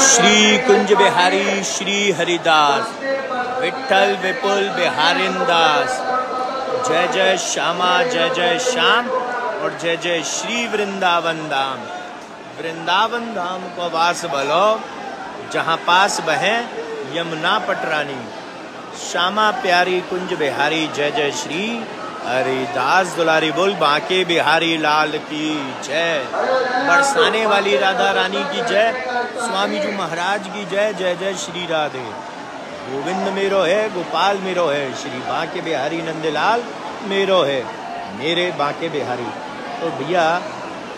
श्री कुंज बिहारी श्री हरिदास विठल विपुल बिहारिन दास। जय जय श्यामा, जय जय श्याम और जय जय श्री वृंदावन धाम। वृंदावन धाम को वास बलो, जहाँ पास बहे यमुना पटरानी। श्यामा प्यारी कुंज बिहारी, जय जय श्री हरिदास दुलारी बोल, बांके बिहारी लाल की जय। बरसाने वाली राधा रानी की जय, स्वामी जी महाराज की जय जय जय श्री राधे। गोविंद मेरो है, गोपाल मेरो है, श्री बांके बिहारी नंदलाल मेरो है, मेरे बांके बिहारी। तो भैया,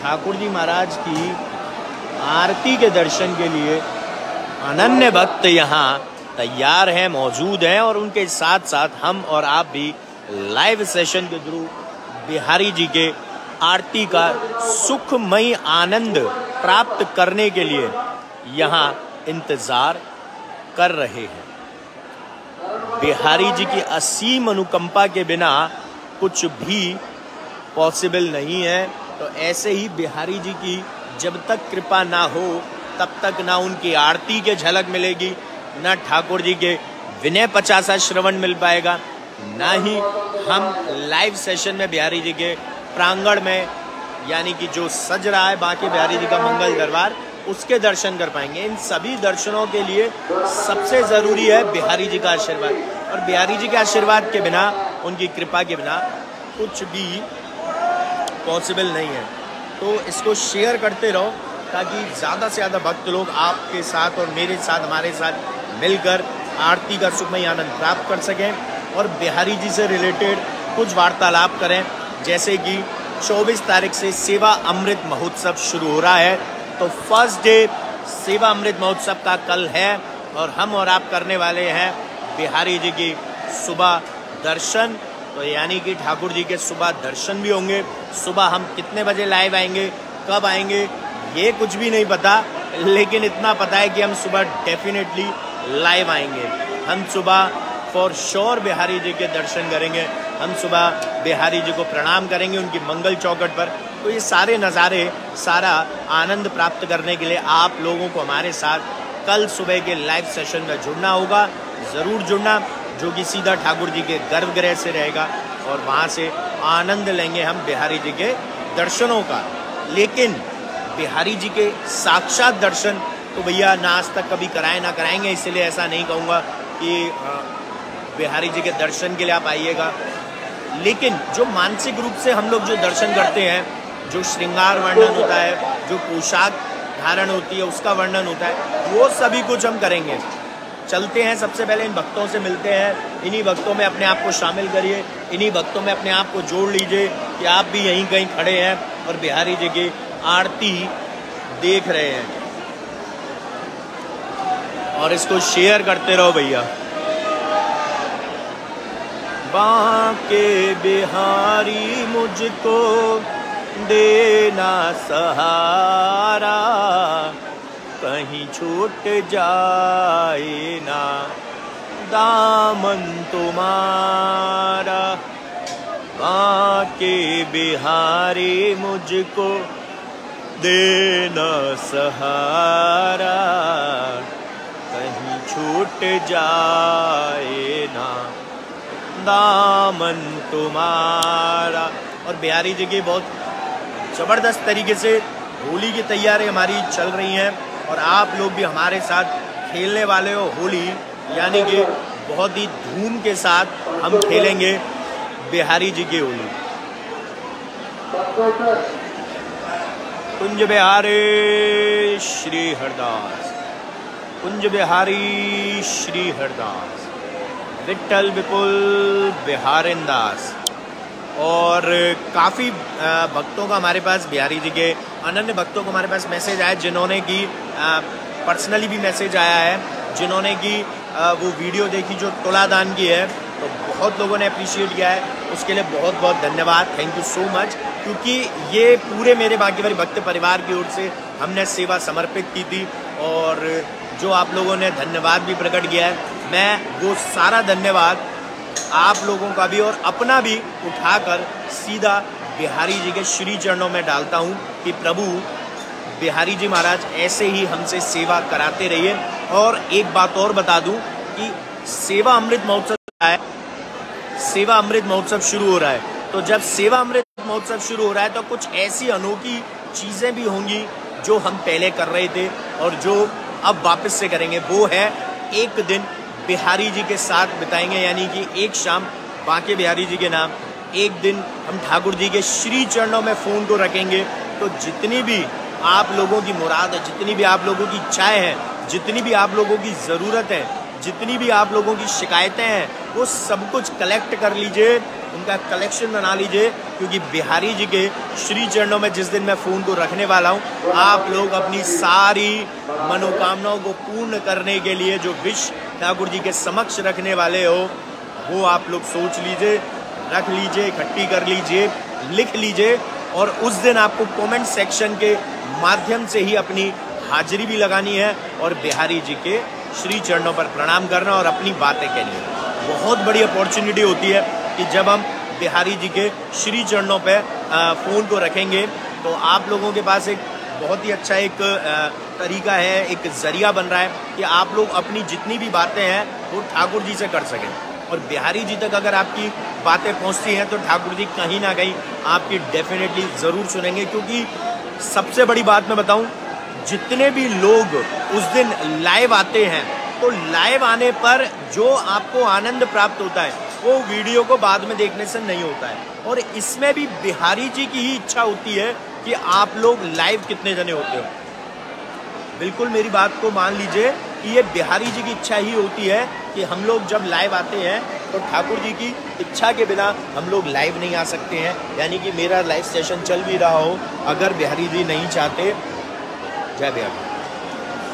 ठाकुर जी महाराज की आरती के दर्शन के लिए अनन्य भक्त यहाँ तैयार हैं, मौजूद हैं और उनके साथ साथ हम और आप भी लाइव सेशन के थ्रू बिहारी जी के आरती का सुखमयी आनंद प्राप्त करने के लिए यहाँ इंतज़ार कर रहे हैं। बिहारी जी की असीम अनुकंपा के बिना कुछ भी पॉसिबल नहीं है। तो ऐसे ही बिहारी जी की जब तक कृपा ना हो, तब तक ना उनकी आरती के झलक मिलेगी, ना ठाकुर जी के विनय पचासा श्रवण मिल पाएगा ना ही हम लाइव सेशन में बिहारी जी के प्रांगण में, यानी कि जो सज रहा है बाकी बिहारी जी का मंगल दरबार, उसके दर्शन कर पाएँगे। इन सभी दर्शनों के लिए सबसे ज़रूरी है बिहारी जी का आशीर्वाद। और बिहारी जी के आशीर्वाद के बिना, उनकी कृपा के बिना कुछ भी पॉसिबल नहीं है। तो इसको शेयर करते रहो, ताकि ज़्यादा से ज़्यादा भक्त लोग आपके साथ और मेरे साथ, हमारे साथ मिलकर आरती का सुखमय आनंद प्राप्त कर सकें। और बिहारी जी से रिलेटेड कुछ वार्तालाप करें। जैसे कि 24 तारीख से सेवा अमृत महोत्सव शुरू हो रहा है। तो फ़र्स्ट डे सेवा अमृत महोत्सव का कल है और हम और आप करने वाले हैं बिहारी जी की सुबह दर्शन। तो यानी कि ठाकुर जी के सुबह दर्शन भी होंगे। सुबह हम कितने बजे लाइव आएँगे, कब आएँगे, ये कुछ भी नहीं पता। लेकिन इतना पता है कि हम सुबह डेफिनेटली लाइव आएँगे। हम सुबह फॉर श्योर बिहारी जी के दर्शन करेंगे। हम सुबह बिहारी जी को प्रणाम करेंगे उनकी मंगल चौकट पर। तो ये सारे नज़ारे, सारा आनंद प्राप्त करने के लिए आप लोगों को हमारे साथ कल सुबह के लाइव सेशन में जुड़ना होगा। ज़रूर जुड़ना, जो कि सीधा ठाकुर जी के गर्भगृह से रहेगा और वहाँ से आनंद लेंगे हम बिहारी जी के दर्शनों का। लेकिन बिहारी जी के साक्षात दर्शन तो भैया ना आज तक कभी कराए ना कराएँगे, इसलिए ऐसा नहीं कहूँगा कि बिहारी जी के दर्शन के लिए आप आइएगा। लेकिन जो मानसिक रूप से हम लोग जो दर्शन करते हैं, जो श्रृंगार वर्णन होता है, जो पोशाक धारण होती है, उसका वर्णन होता है, वो सभी कुछ हम करेंगे। चलते हैं सबसे पहले इन भक्तों से मिलते हैं। इन्हीं भक्तों में अपने आप को शामिल करिए। इन्हीं भक्तों में अपने आप को जोड़ लीजिए कि आप भी यहीं कहीं खड़े हैं और बिहारी जी की आरती देख रहे हैं। और इसको शेयर करते रहो भैया। बांके बिहारी मुझको देना सहारा। कहीं छूट जाए ना दामन तुम्हारा। बांके बिहारी मुझको देना सहारा। कहीं छूट जाए ना दामन तुम्हारा और बिहारी जी की बहुत ज़बरदस्त तरीके से होली की तैयारी हमारी चल रही हैं और आप लोग भी हमारे साथ खेलने वाले हो होली, यानी कि बहुत ही धूम के साथ हम खेलेंगे बिहारी जी की होली। कुंज बिहारी श्री हरदास। कुंज बिहारी श्री हरदास। विठल विपुल बिहारिन दास और काफ़ी भक्तों का हमारे पास, बिहारी जी के अनन्य भक्तों को हमारे पास मैसेज आया, जिन्होंने की पर्सनली भी मैसेज आया है, जिन्होंने की वो वीडियो देखी जो तुला दान की है तो बहुत लोगों ने अप्रिशिएट किया है। उसके लिए बहुत बहुत धन्यवाद। थैंक यू सो मच क्योंकि ये पूरे मेरे बाकी भक्त परिवार की ओर से हमने सेवा समर्पित की थी, और जो आप लोगों ने धन्यवाद भी प्रकट किया है। मैं वो सारा धन्यवाद आप लोगों का भी और अपना भी उठाकर सीधा बिहारी जी के श्री चरणों में डालता हूँ कि प्रभु, बिहारी जी महाराज, ऐसे ही हमसे सेवा कराते रहिए। और एक बात और बता दूँ कि सेवा अमृत महोत्सव है सेवा अमृत महोत्सव शुरू हो रहा है। तो जब सेवा अमृत महोत्सव शुरू हो रहा है तो कुछ ऐसी अनोखी चीज़ें भी होंगी जो हम पहले कर रहे थे और जो अब वापस से करेंगे। वो है एक दिन बिहारी जी के साथ बिताएँगे, यानी कि एक शाम बांके बिहारी जी के नाम। एक दिन हम ठाकुर जी के श्री चरणों में फ़ोन को रखेंगे। तो जितनी भी आप लोगों की मुराद है, जितनी भी आप लोगों की इच्छाएँ हैं, जितनी भी आप लोगों की ज़रूरत है, जितनी भी आप लोगों की शिकायतें हैं वो सब कुछ कलेक्ट कर लीजिए, उनका कलेक्शन बना लीजिए, क्योंकि बिहारी जी के श्री चरणों में जिस दिन मैं फ़ोन को रखने वाला हूँ, आप लोग अपनी सारी मनोकामनाओं को पूर्ण करने के लिए जो विश ठाकुर जी के समक्ष रखने वाले हो, वो आप लोग सोच लीजिए, रख लीजिए, इकट्ठी कर लीजिए, लिख लीजिए, और उस दिन आपको कमेंट सेक्शन के माध्यम से ही अपनी हाजिरी भी लगानी है, और बिहारी जी के श्री चरणों पर प्रणाम करना और अपनी बातें कहनी है। बहुत बड़ी अपॉर्चुनिटी होती है कि जब हम बिहारी जी के श्री चरणों पे फ़ोन को रखेंगे तो आप लोगों के पास एक बहुत ही अच्छा एक तरीका है, एक ज़रिया बन रहा है कि आप लोग अपनी जितनी भी बातें हैं, वो ठाकुर जी से कर सकें। और बिहारी जी तक अगर आपकी बातें पहुँचती हैं तो ठाकुर जी कहीं ना कहीं आपकी डेफिनेटली ज़रूर सुनेंगे, क्योंकि सबसे बड़ी बात मैं बताऊँ, जितने भी लोग उस दिन लाइव आते हैं तो लाइव आने पर जो आपको आनंद प्राप्त होता है, वो वीडियो को बाद में देखने से नहीं होता है। और इसमें भी बिहारी जी की ही इच्छा होती है कि आप लोग लाइव कितने जने होते हो। बिल्कुल मेरी बात को मान लीजिए कि ये बिहारी जी की इच्छा ही होती है कि हम लोग जब लाइव आते हैं तो ठाकुर जी की इच्छा के बिना हम लोग लाइव नहीं आ सकते हैं। यानी कि मेरा लाइव सेशन चल भी रहा हो, अगर बिहारी जी नहीं चाहते, जय बिहारी।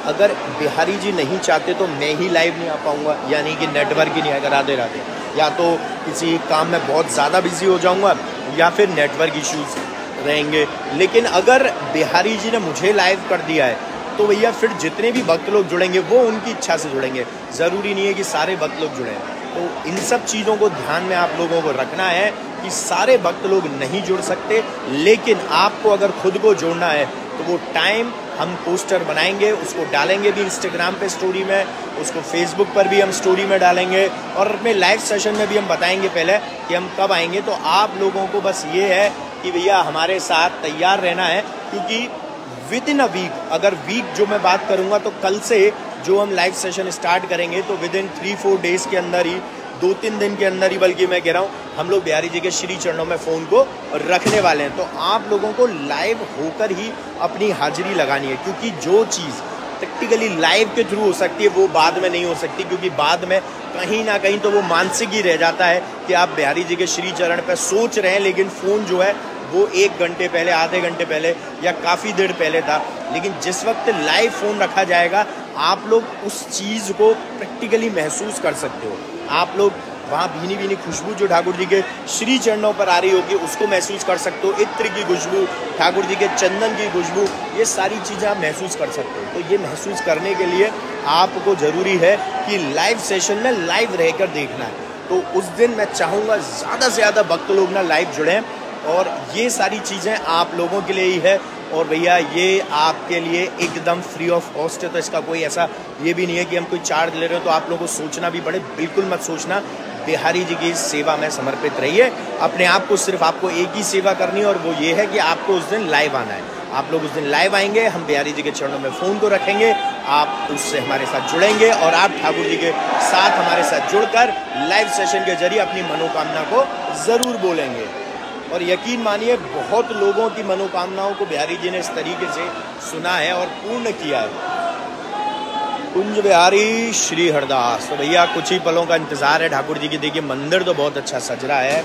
अगर बिहारी जी नहीं चाहते तो मैं ही लाइव नहीं आ पाऊँगा, यानी कि नेटवर्क ही नहीं, अगर आधे राधे। या तो किसी काम में बहुत ज़्यादा बिज़ी हो जाऊँगा, या फिर नेटवर्क इश्यूज़ रहेंगे। लेकिन अगर बिहारी जी ने मुझे लाइव कर दिया है तो भैया फिर जितने भी भक्त लोग जुड़ेंगे, वो उनकी इच्छा से जुड़ेंगे। ज़रूरी नहीं है कि सारे भक्त लोग जुड़ें। तो इन सब चीज़ों को ध्यान में आप लोगों को रखना है कि सारे भक्त लोग नहीं जुड़ सकते, लेकिन आपको अगर खुद को जोड़ना है तो वो टाइम हम पोस्टर बनाएँगे, उसको डालेंगे भी इंस्टाग्राम पे स्टोरी में, उसको फेसबुक पर भी हम स्टोरी में डालेंगे और अपने लाइव सेशन में भी हम बताएँगे पहले कि हम कब आएँगे। तो आप लोगों को बस ये है कि भैया हमारे साथ तैयार रहना है, क्योंकि विद इन अ वीक अगर वीक जो मैं बात करूँगा तो कल से जो हम लाइव सेशन स्टार्ट करेंगे तो within three four days के अंदर ही दो तीन दिन के अंदर ही, बल्कि मैं कह रहा हूँ, हम लोग बिहारी जी के श्री चरणों में फ़ोन को रखने वाले हैं। तो आप लोगों को लाइव होकर ही अपनी हाजिरी लगानी है, क्योंकि जो चीज़ प्रैक्टिकली लाइव के थ्रू हो सकती है, वो बाद में नहीं हो सकती, क्योंकि बाद में कहीं ना कहीं तो वो मानसिक ही रह जाता है कि आप बिहारी जी के श्री चरण पर सोच रहे हैं, लेकिन फ़ोन जो है, वो एक घंटे पहले, आधे घंटे पहले या काफ़ी देर पहले था। लेकिन जिस वक्त लाइव फ़ोन रखा जाएगा, आप लोग उस चीज़ को प्रैक्टिकली महसूस कर सकते हो। आप लोग वहाँ भीनी भीनी खुशबू जो ठाकुर जी के श्री चरणों पर आ रही होगी, उसको महसूस कर सकते हो। इत्र की खुशबू, ठाकुर जी के चंदन की खुशबू, ये सारी चीज़ें आप महसूस कर सकते हो। तो ये महसूस करने के लिए आपको ज़रूरी है कि लाइव सेशन में लाइव रहकर देखना है। तो उस दिन मैं चाहूँगा ज़्यादा से ज़्यादा भक्त लोग ना लाइव जुड़ें और ये सारी चीज़ें आप लोगों के लिए ही है। और भैया ये आपके लिए एकदम फ्री ऑफ़ कॉस्ट है तो इसका कोई ऐसा ये भी नहीं है कि हम कोई चार्ज ले रहे हो तो आप लोगों को सोचना भी पड़े। बिल्कुल मत सोचना, बिहारी जी की सेवा में समर्पित रहिए। अपने आप को सिर्फ़ आपको एक ही सेवा करनी है, और वो ये है कि आपको उस दिन लाइव आना है। आप लोग उस दिन लाइव आएँगे, हम बिहारी जी के चरणों में फ़ोन को रखेंगे, आप उससे हमारे साथ जुड़ेंगे, और आप ठाकुर जी के साथ हमारे साथ जुड़कर लाइव सेशन के ज़रिए अपनी मनोकामना को ज़रूर बोलेंगे। और यकीन मानिए, बहुत लोगों की मनोकामनाओं को बिहारी जी ने इस तरीके से सुना है और पूर्ण किया है। कुंज बिहारी श्री हरदास। तो भैया, कुछ ही पलों का इंतज़ार है। ठाकुर जी की देखिए, मंदिर तो बहुत अच्छा सज रहा है।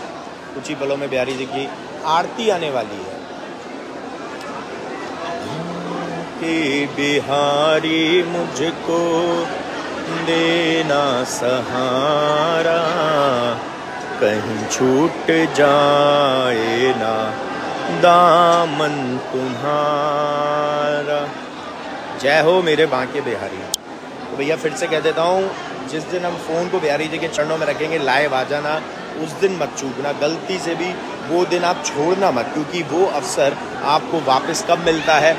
कुछ ही पलों में बिहारी जी की आरती आने वाली है। बिहारी मुझको देना सहारा कहीं छूट जाए ना, दामन तुम्हारा। जय हो मेरे बांके बिहारी। तो भैया फिर से कह देता हूँ, जिस दिन हम फ़ोन को बिहारी जी के चरणों में रखेंगे, लाइव आ जाना, उस दिन मत चूकना, गलती से भी वो दिन आप छोड़ना मत, क्योंकि वो अवसर आपको वापस कब मिलता है,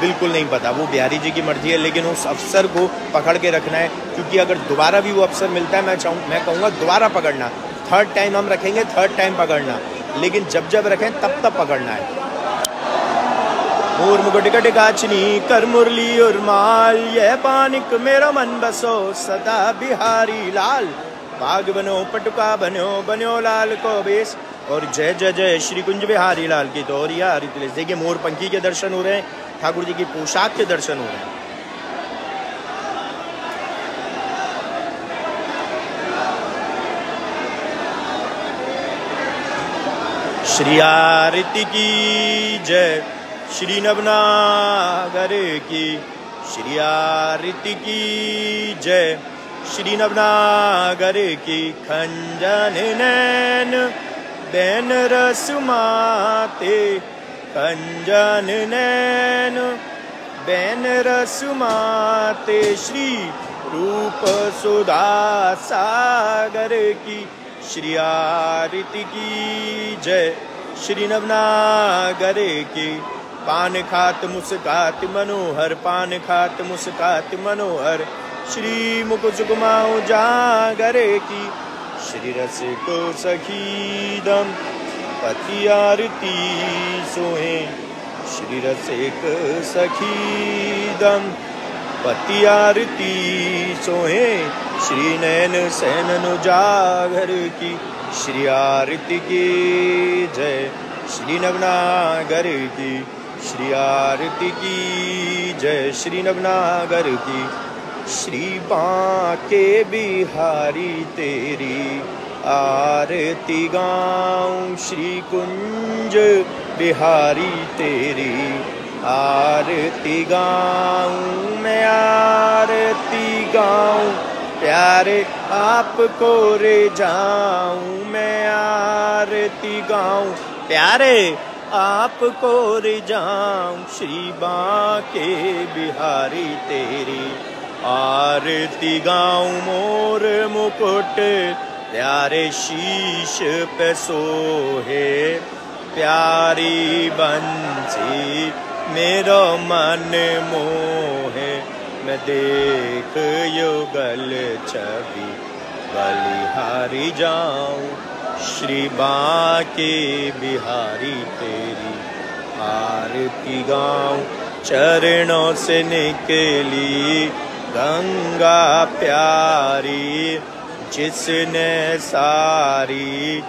बिल्कुल नहीं पता। वो बिहारी जी की मर्ज़ी है, लेकिन उस अफसर को पकड़ के रखना है, क्योंकि अगर दोबारा भी वो अफसर मिलता है, मैं चाहूँ, मैं कहूँगा दोबारा पकड़ना। थर्ड टाइम हम रखेंगे थर्ड टाइम पकड़ना। लेकिन जब जब रखें, तब तब पकड़ना है। मोर मुकुट काचनी कर मुरली और माल ये पानिक मेरा मन बसो, सदा बिहारी लाल। बाग बनो, पटुका बनो बनो लाल को बेस। और जय जय जय श्री कुंज बिहारी लाल की तो यार देखिए, मोर पंखी के दर्शन हो रहे हैं, ठाकुर जी की पोशाक के दर्शन हो रहे हैं। श्री आरती की जय। श्री नवनागर की। श्री आरती की जय। श्री नवनागर की खंजन नैन, बैन रसमाते खंजन नैन, बैन रसुमाते श्री रूप सुधा सागर की श्री आरती की जय। श्री नवनागर की। पान खात मुस्कात मनोहर, पान खात मुस्कात मनोहर। श्री मुख सुकुमाऊ जागरे की। श्री रस को सखीदम पति आरती सोहे। श्री रस रसिक सखीदम पति आरती सोहे। श्री नैन सैन जागर की, श्री आरती की जय। श्री नवनागर की, श्री आरती की जय। श्री नवनागर की, श्री बाके बिहारी तेरी। आरती गाऊं श्री कुंज बिहारी तेरी। आरती गाऊं, मैं आरती गाऊं। प्यारे, आपको रे जाऊँ, मैं आरती गाऊं। प्यारे, आपको रे जाऊँ, श्री बाके बिहारी तेरी। आरती गाऊं, मोर मुकुट, प्यारे शीश पे सोहे। प्यारी बंसी, मेरो मन मोहे। देख युगल छवि, बलिहारी जाऊँ, श्री बाके बिहारी तेरी। आरती गाऊं, चरणों से निकली, गंगा प्यारी, जिसने सारी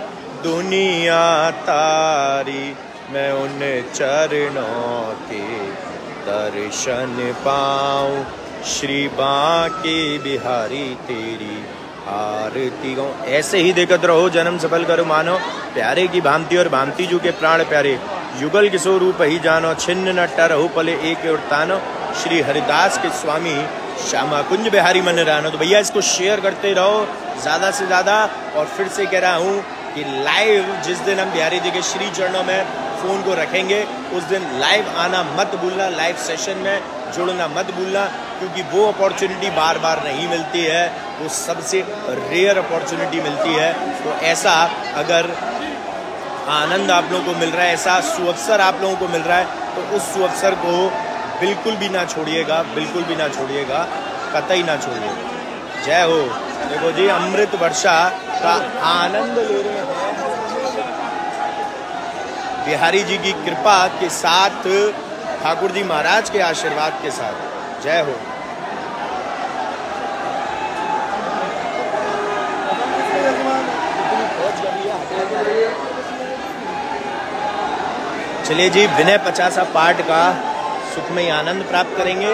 दुनिया तारी, मैं उन चरणों के दर्शन पाऊँ। श्री बाकी बिहारी तेरी आरती गो। ऐसे ही देखते रहो, जन्म सफल करो, मानो। प्यारे की भांति और भांति जू के प्राण प्यारे, युगल किशोर रूप ही जानो, छिन्न न टरहु पले एक और तानो। श्री हरिदास के स्वामी श्यामा कुंज बिहारी मन रानो। तो भैया, इसको शेयर करते रहो, ज़्यादा से ज़्यादा। और फिर से कह रहा हूँ कि लाइव जिस दिन हम बिहारी जी के श्री चरणों में फ़ोन को रखेंगे, उस दिन लाइव आना मत भूलना लाइव सेशन में। जुड़ना मत भूलना, क्योंकि वो अपॉर्चुनिटी बार बार नहीं मिलती है। वो सबसे रेयर अपॉर्चुनिटी मिलती है। तो ऐसा अगर आनंद आप लोगों को मिल रहा है, ऐसा सुअवसर आप लोगों को मिल रहा है तो उस सुअवसर को बिल्कुल भी ना छोड़िएगा, बिल्कुल भी ना छोड़िएगा, कतई ना छोड़िएगा जय हो। देखो जी, अमृत वर्षा का आनंद ले रहे हैं। बिहारी जी की कृपा के साथ ठाकुर जी महाराज के आशीर्वाद के साथ। जय हो। चलिए जी, विनय पचासा पाठ का सुखमय आनंद प्राप्त करेंगे।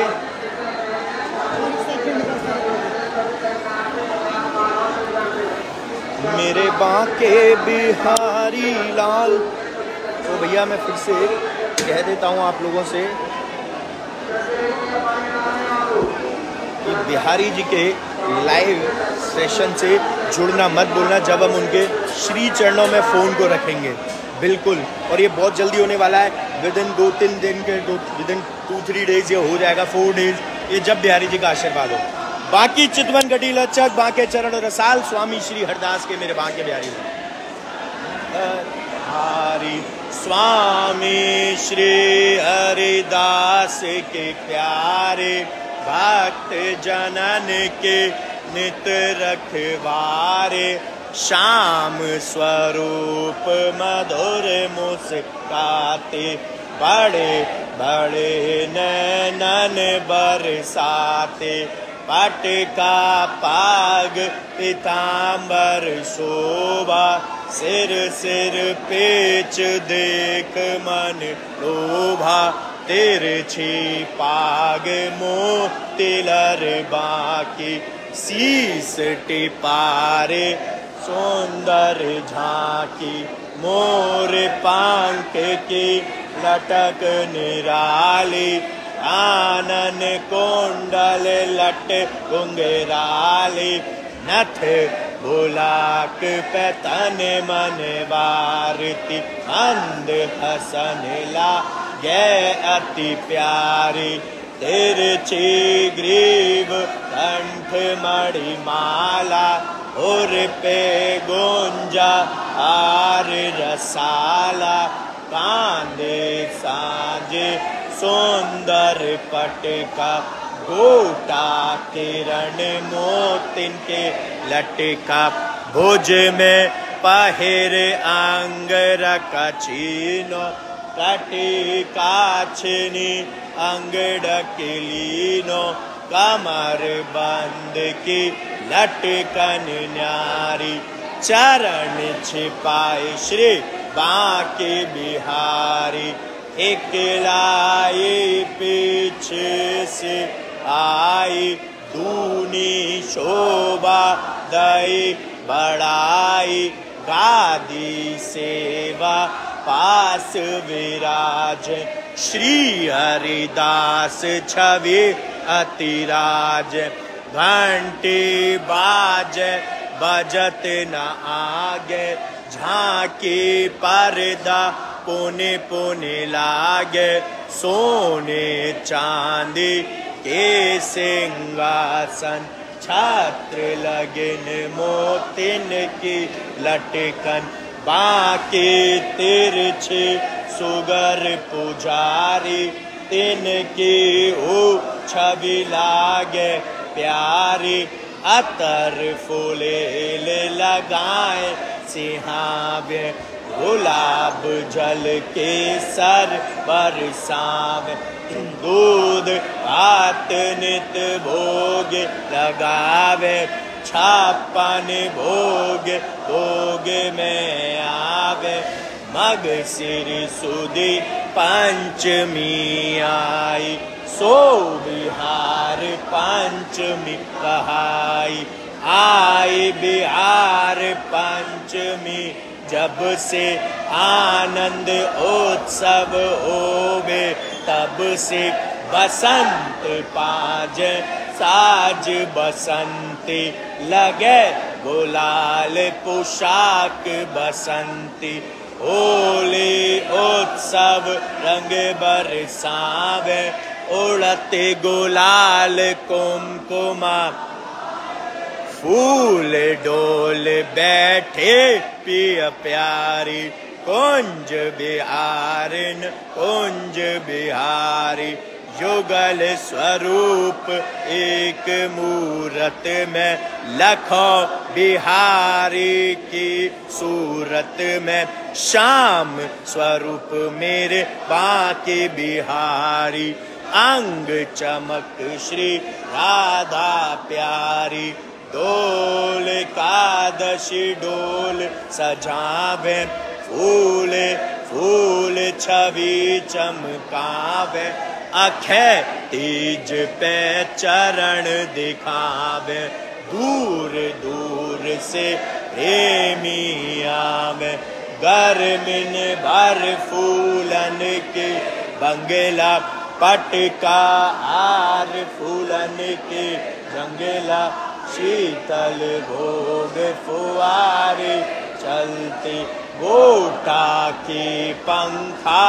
मेरे बाके बिहारी लाल। तो भैया, मैं फिर से कह देता हूँ आप लोगों से कि बिहारी जी के लाइव सेशन से जुड़ना मत बोलना जब हम उनके श्री चरणों में फ़ोन को रखेंगे। बिल्कुल। और ये बहुत जल्दी होने वाला है। विद इन दो तीन दिन के, दो within two three days ये हो जाएगा फोर डेज़ ये जब बिहारी जी का आशीर्वाद हो। बाकी चितवन गटी लचक, बाके चरण रसाल स्वामी श्री हरदास के मेरे बाके बिहारी हारी स्वामी श्री हरिदास के प्यारे भक्त जनन के नित रखवारे श्याम स्वरूप मधुर मुस्काते बड़े बड़े नैनन बरसाते पट का पाग पिताम्बर शोभा सिर सिर पेच देख मन लोभा तिरछी पाग मोतिलर बाकी शीस टिपारे सुंदर झांकी मोर पांक की लटक निराली आनन कुंडल लट गुंगराली नथ पैतन मन वारती मंद हसन ला गे अति प्यारी। तिरछी ग्रीव कंठ मणि माला और पे गोंजा आर रसाला। कांदे सांझे सुंदर पटका गोटा किरण मोतिन के लटका भुज में पहर अंग रखीनो कटी काछनी अंग डकलीनो कमर बंद की लटकन न्यारी, चरण छिपाई श्री बाके बिहारी। इकलाई पीछे से आई दूनी शोभा दई, बड़ाई गादी सेवा, पास विराज श्री हरिदास छवि अतिराज, घंटी बाज, बजत न आगे, झांकी पर्दा पुने पुने लागे, सोने चांदी के सिंहासन। छात्र लगन मोतिन की लटकन, बाकी तिरछे सुगर पुजारी। तिन की ओ छवि लागे प्यारी, अतर फूले लगाए सिहावे गुलाब जल के सर बरसाव दूध भात नित भोग लगावे, छापन भोग भोग में आवे। मग सिर सुदी पंचमी आई, सो बिहार पंचमी कहाई। आई बिहार पंचमी जब से आनंद उत्सव होवे, तब से बसंत पाज, साज बसंती लगे। गुलाल पोशाक बसंती, होली उत्सव रंग बरसावे। उड़ते गुलाल कुमकुमा फूल डोल बैठे पिय प्यारी, कुंज बिहारिन, कुंज बिहारी। युगल स्वरूप एक मूरत में लखो बिहारी की सूरत में। शाम स्वरूप मेरे बाकी बिहारी। अंग चमक श्री राधा प्यारी। डोल कादशी डोल, सजावे फूल फूल छवि चमकावे अखे तीज पे चरण दिखावे, दूर दूर से प्रेमी आवे। गर्मिन भर फूलन के बंगला पटका आर फूलन के जंगला शीतल भोग फुआरे चलते गोटा के पंखा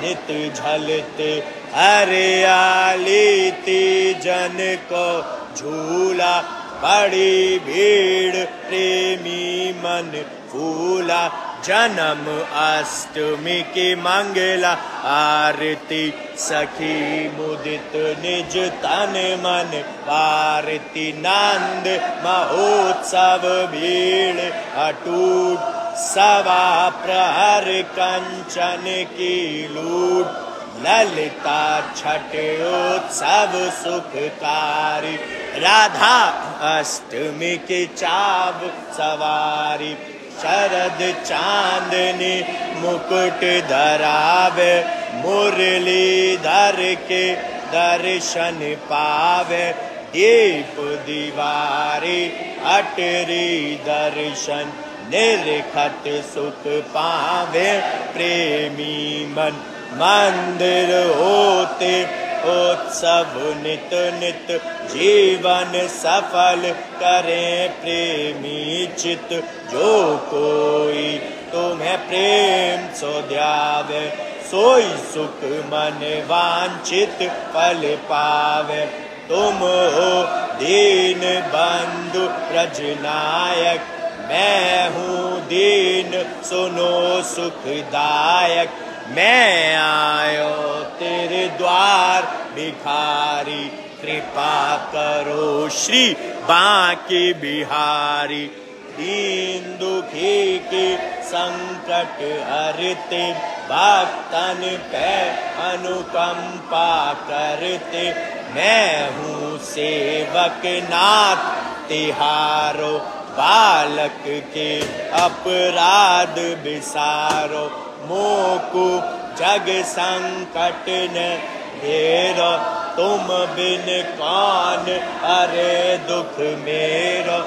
नित झलते हरियाली जन को झूला, बड़ी भीड़, प्रेमी मन फूला। जन्म अष्टमी की मंगला आरती, सखी मुदित निज तन मन, आरती नंद महोत्सव भीड़, अटूट सवा प्रहर कंचन की लूट, ललिता छठ उत्सव सुखकारी, राधा अष्टमी की चाव सवारी। शरद चांदनी मुकुट धरावे, मुरली धर के दर्शन पावे। दीप दीवारी, अटरी दर्शन, निर्खत सुख पावे। प्रेमी मन, मंदिर होते उत्सव नित नित जीवन सफल करें प्रेमी चित। जो कोई तुम्हें प्रेम सो द्यावे सोई सुख मन वांछित फल पावे। तुम हो दीन बंधु प्रजनायक मैं हूँ दीन सुनो सुखदायक। मैं आयो तेरे द्वार भिखारी, कृपा करो श्री बाकी बिहारी। दीन दुखी के संकट हरते, भक्तन पे अनुकंपा करते। मैं हूँ सेवक नाथ, तिहारो बालक के अपराध बिसारो। मोकु जग संकट न घेरो, तुम बिन कौन? अरे दुख मेरो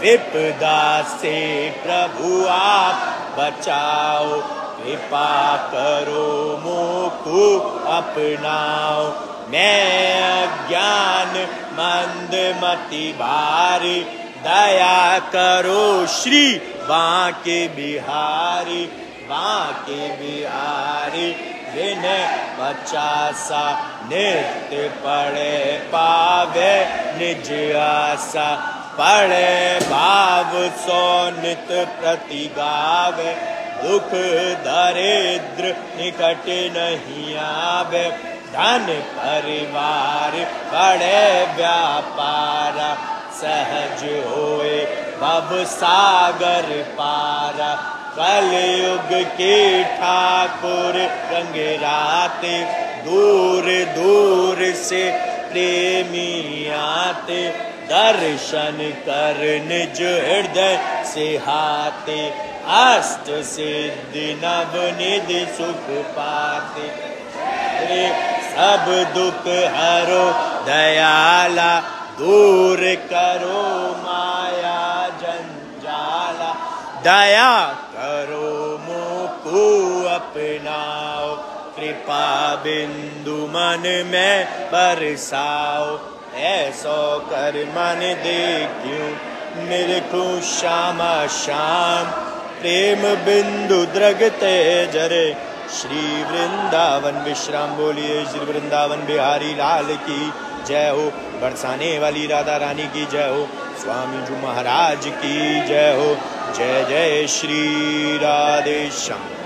विपदा से प्रभु आप बचाओ, कृपा करो, मोकु अपनाओ। मैं अज्ञान मंद मति भारी, दया करो श्री बाके बिहारी। बाके बिहारी बिन पचासा नित्य पड़े पावे, निज आशा पड़े भाव सो नित प्रति गावे। दुख दरिद्र निकट नहीं आवे। धन परिवार बड़े व्यापार, सहज होए भव सागर पारा। कलयुग के ठाकुर रंग राते, दूर दूर से प्रेमी आते। दर्शन कर निज हृदय से हाथे अष्ट सिद्धि नव निधि सुख पाते। सब दुख हरो दयाला, दूर करो माया जंजाला। दया कृपा बिंदु मन में बरसाओ। ऐसो कर मन देखूँ निरखू श्याम श्याम प्रेम बिंदु द्रगते जरे श्री वृंदावन विश्राम बोलिए। श्री वृंदावन बिहारी लाल की जय हो। बरसाने वाली राधा रानी की जय हो। स्वामी जी महाराज की जय हो। जय जय श्री राधे श्याम।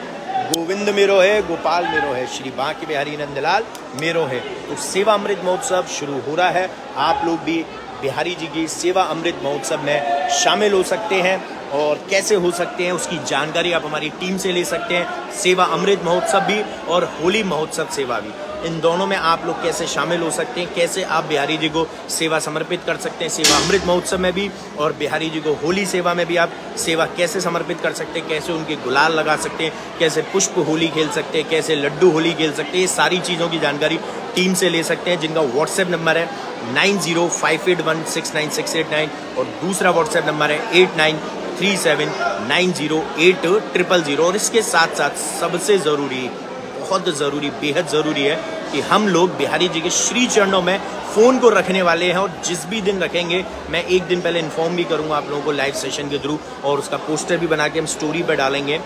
गोविंद मेरो है, गोपाल मेरो है, श्री बांके बिहारी नंदलाल मेरो है। तो सेवा अमृत महोत्सव शुरू हो रहा है। आप लोग भी बिहारी जी की सेवा अमृत महोत्सव में शामिल हो सकते हैं और कैसे हो सकते हैं उसकी जानकारी आप हमारी टीम से ले सकते हैं। सेवा अमृत महोत्सव भी और होली महोत्सव सेवा भी। इन दोनों में आप लोग कैसे शामिल हो सकते हैं? कैसे आप बिहारी जी को सेवा समर्पित कर सकते हैं? सेवा अमृत महोत्सव में भी और बिहारी जी को होली सेवा में भी आप सेवा कैसे समर्पित कर सकते हैं? कैसे उनके गुलाल लगा सकते हैं? कैसे पुष्प होली खेल सकते हैं? कैसे लड्डू होली खेल सकते हैं? ये सारी चीज़ों की जानकारी टीम से ले सकते हैं, जिनका व्हाट्सएप नंबर है nine zero five eight one six nine six eight nine और दूसरा व्हाट्सएप नंबर है eight nine three seven nine zero eight triple zero और इसके साथ साथ सबसे ज़रूरी, बहुत ज़रूरी, बेहद ज़रूरी है कि हम लोग बिहारी जी के श्री चरणों में फ़ोन को रखने वाले हैं और जिस भी दिन रखेंगे, मैं एक दिन पहले इन्फॉर्म भी करूँगा आप लोगों को लाइव सेशन के थ्रू और उसका पोस्टर भी बना के हम स्टोरी पर डालेंगे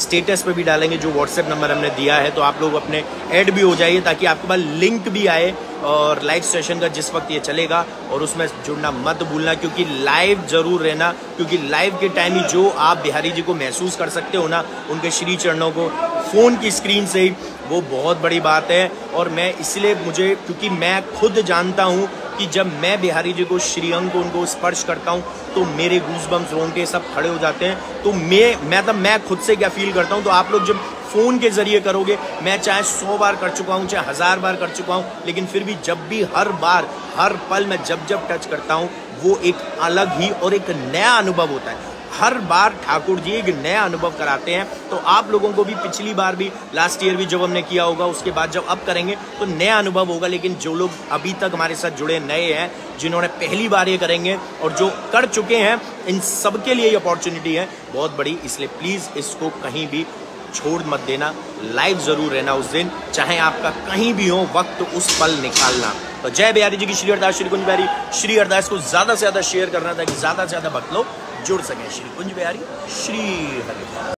स्टेटस पे भी डालेंगे जो व्हाट्सएप नंबर हमने दिया है तो आप लोग अपने ऐड भी हो जाइए ताकि आपके पास लिंक भी आए और लाइव सेशन का जिस वक्त ये चलेगा और उसमें जुड़ना मत भूलना क्योंकि लाइव ज़रूर रहना, क्योंकि लाइव के टाइम ही जो आप बिहारी जी को महसूस कर सकते हो ना, उनके श्री चरणों को फ़ोन की स्क्रीन से ही वो बहुत बड़ी बात है और मैं इसलिए मुझे, क्योंकि मैं खुद जानता हूँ कि जब मैं बिहारी जी को श्रीअंग को, उनको स्पर्श करता हूँ तो मेरे गूसबम्स रोंगटे सब खड़े हो जाते हैं। तो मैं मैं तब, मैं खुद से क्या फील करता हूँ? तो आप लोग जब फ़ोन के ज़रिए करोगे, मैं चाहे सौ बार कर चुका हूँ, चाहे हज़ार बार कर चुका हूँ, लेकिन फिर भी जब भी हर बार, हर पल मैं जब जब टच करता हूँ, वो एक अलग ही और एक नया अनुभव होता है। हर बार ठाकुर जी एक नया अनुभव कराते हैं। तो आप लोगों को भी पिछली बार भी लास्ट ईयर भी जब हमने किया होगा, उसके बाद जब अब करेंगे तो नया अनुभव होगा। लेकिन जो लोग अभी तक हमारे साथ जुड़े नए हैं, जिन्होंने पहली बार ये करेंगे और जो कर चुके हैं, इन सबके लिए ये अपॉर्चुनिटी है। बहुत बड़ी, इसलिए प्लीज़ इसको कहीं भी छोड़ मत देना। लाइव ज़रूर रहना उस दिन, चाहे आपका कहीं भी हो, वक्त उस पल निकालना। तो जय बिहारी जी की श्री अरदास, श्री कुंज बिहारी। श्री अरदास को ज़्यादा से ज़्यादा शेयर करना, ताकि ज़्यादा से ज़्यादा भक्त लोग जुड़ सकें। श्री कुंज बिहारी श्री हरिदास